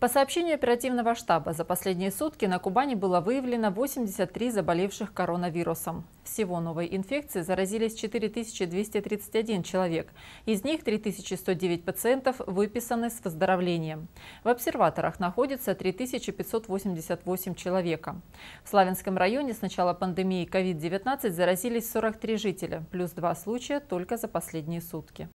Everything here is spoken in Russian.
По сообщению оперативного штаба, за последние сутки на Кубани было выявлено 83 заболевших коронавирусом. Всего новой инфекцией заразились 4231 человек. Из них 3109 пациентов выписаны с выздоровлением. В обсерваторах находится 3588 человека. В Славянском районе с начала пандемии COVID-19 заразились 43 жителя, плюс два случая только за последние сутки.